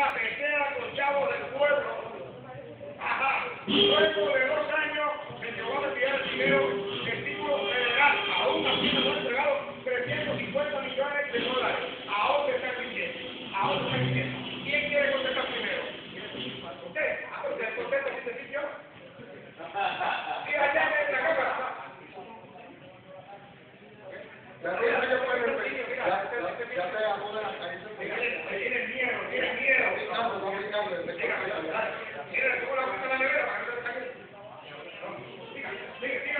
cafetera con chavo del pueblo. Ajá. Luego de dos años se llegó a retirar el dinero del título federal. Aún así nos han entregado 350 millones de dólares. Ahora está creciendo. Ahora está creciendo. ¿Quién quiere contestar primero? Usted. Ah, pues Usted contesta si te yo. Y allá en la cámara. Ya te, ya Here, here.